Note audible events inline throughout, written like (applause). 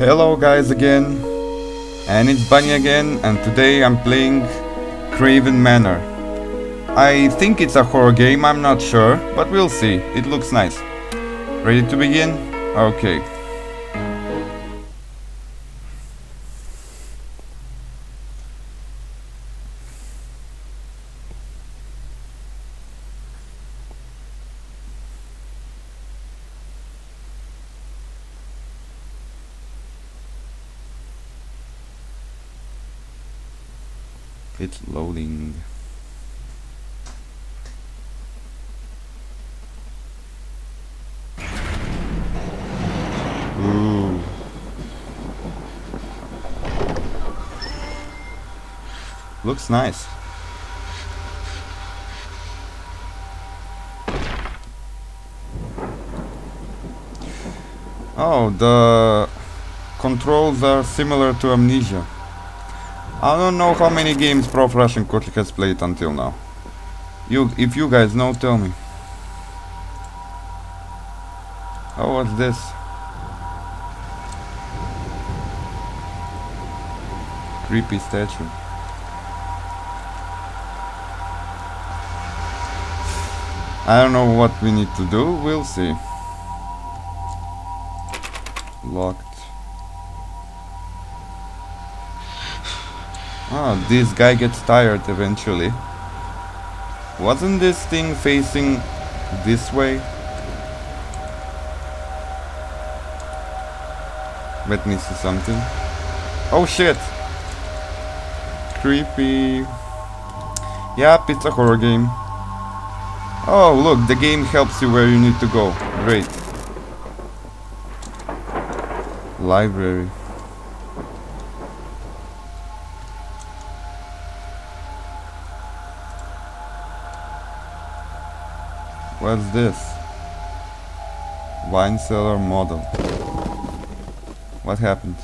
Hello guys again, and it's Bani again, and today I'm playing Kraven Manor. I think it's a horror game, I'm not sure, but we'll see. It looks nice. Ready to begin? Okay. It's loading. Looks nice. Oh, the controls are similar to Amnesia. I don't know how many games ProfRussianKoco has played until now. You, if you guys know, tell me. Oh, what's this? Creepy statue. I don't know what we need to do, we'll see. Locked. Ah, this guy gets tired eventually. Wasn't this thing facing this way? Let me see something. Oh shit! Creepy. Yep, it's a horror game. Oh, look, the game helps you where you need to go. Great. Library. What's this? Wine cellar model. What happened?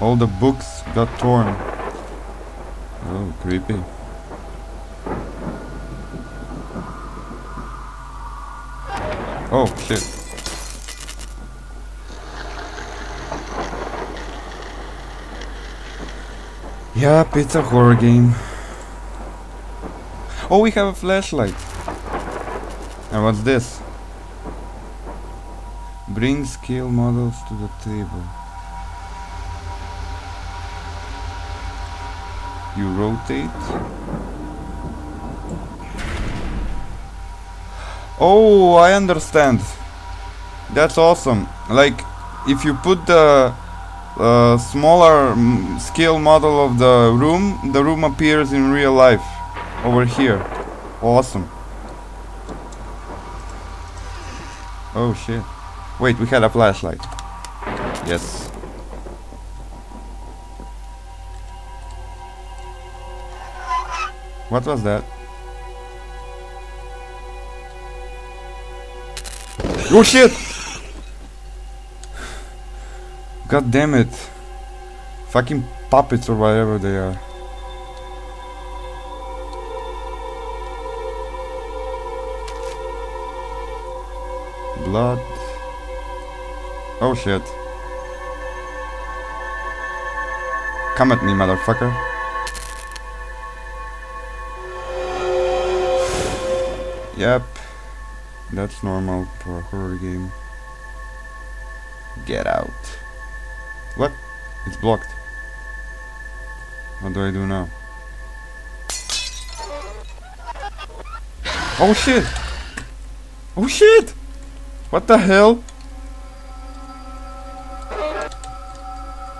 All the books got torn. Oh, creepy. Oh, shit. Yep, it's a horror game. Oh, we have a flashlight. And what's this? Bring scale models to the table. You rotate. Oh, I understand. That's awesome. Like, if you put the uh, smaller mm, scale model of the room, the room appears in real life over here. Awesome. Oh shit. Wait, we had a flashlight. Yes. What was that? Oh shit! God damn it. Fucking puppets or whatever they are. Blood. Oh shit. Come at me, motherfucker. Yep. That's normal for a horror game. Get out. What? It's blocked. What do I do now? Oh shit! Oh shit! What the hell?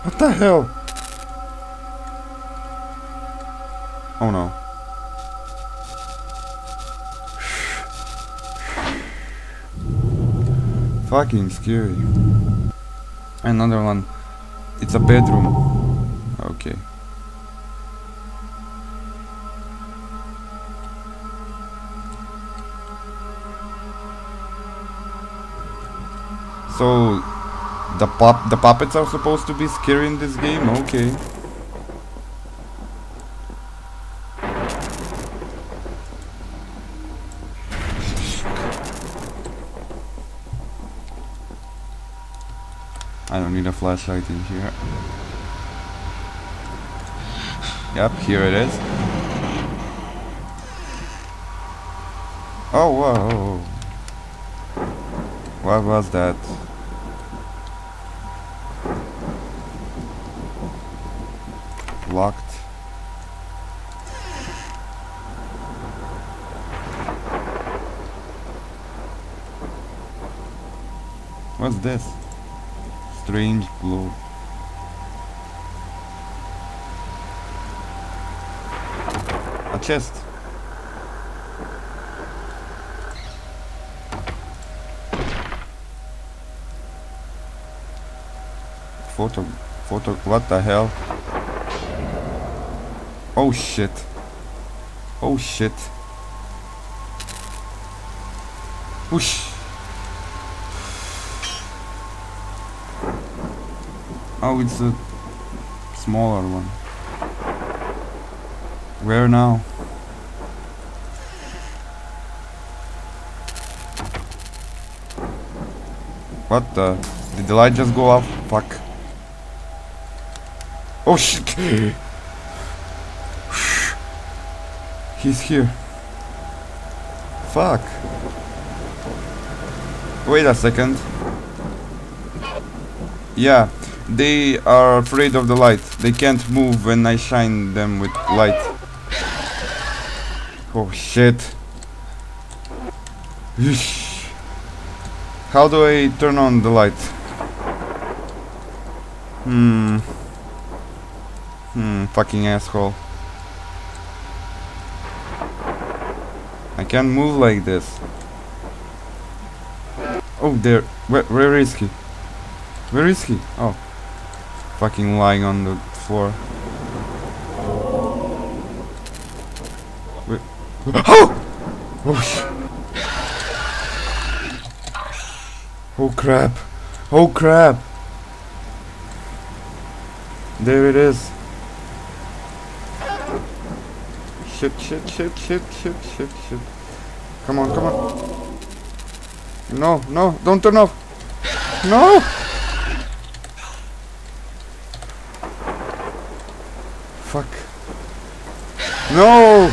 What the hell? Oh no. Fucking scary. Another one. It's a bedroom. So the pop the puppets are supposed to be scary in this game? Okay. I don't need a flashlight in here. Yep, here it is. Oh, whoa. What was that? Locked. What's this? Strange glow. A chest. Photo, photo, what the hell? Oh shit. Oh shit. Whoosh. Oh, it's a smaller one. Where now? What the? Did the light just go off? Fuck. Oh shit! (laughs) He's here. Fuck. Wait a second. Yeah, they are afraid of the light. They can't move when I shine them with light. Oh shit. How do I turn on the light? Hmm. Hmm, fucking asshole. I can't move like this. Oh, there. Where, where is he? Where is he? Oh. Fucking lying on the floor. Wait. Oh! Oh, Oh crap. Oh crap. There it is. Shit, shit, shit, shit, shit, shit, shit. Come on, come on. No, no, don't turn off. No! Fuck. No!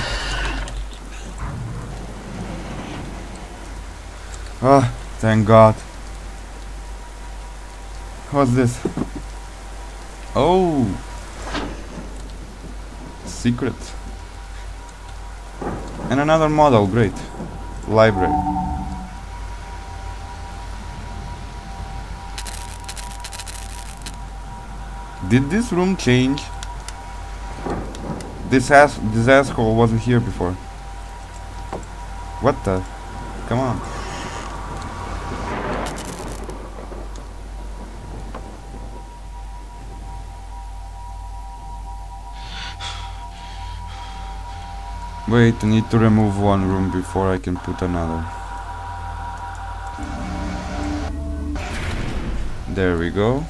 Ah, thank God. What's this? Oh! Secret. And another model, great. Library. Did this room change? This ass this asshole wasn't here before. What the? Come on. Wait, I need to remove one room before I can put another. There we go.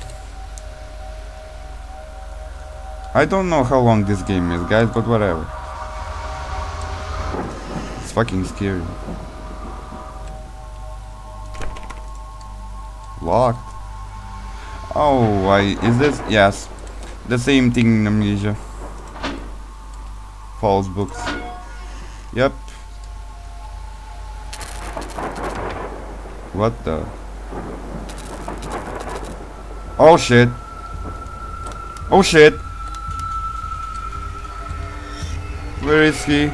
I don't know how long this game is, guys, but whatever. It's fucking scary. Locked. Oh, I is this? Yes, the same thing in Amnesia. False books. Yep. What the? Oh shit. Oh shit. Where is he?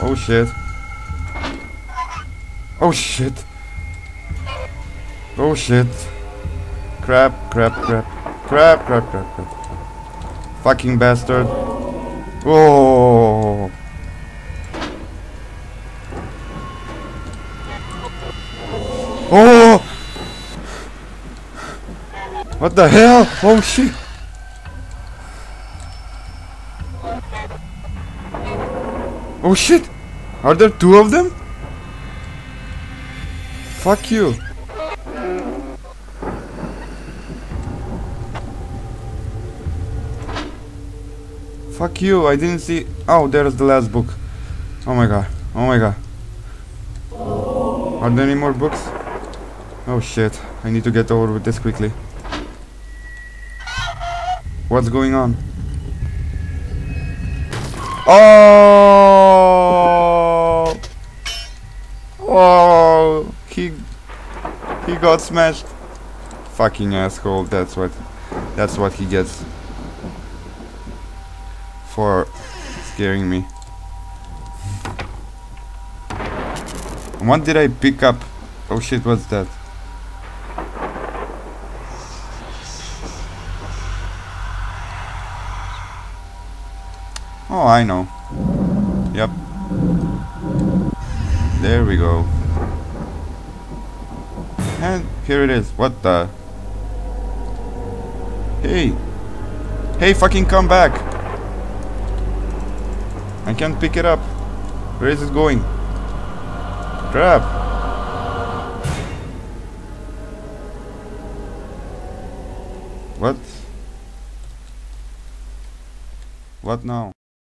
Oh shit. Oh shit. Oh shit. Crap, crap, crap. Crap, crap, crap, crap. Fucking bastard. Oh. Oh! What the hell? Oh shit! Oh shit! Are there two of them? Fuck you. Fuck you, I didn't see... Oh, there's the last book. Oh my god. Oh my god. Are there any more books? Oh shit, I need to get over with this quickly. What's going on? Oh! Oh! He he got smashed. Fucking asshole. That's what that's what he gets for scaring me. What did I pick up? Oh shit, what's that? Oh, I know. Yep. There we go. And here it is. What the? Hey! Hey, fucking come back! I can't pick it up. Where is it going? Crap! What? What now?